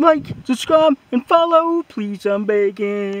like, subscribe, and follow, please I'm begging.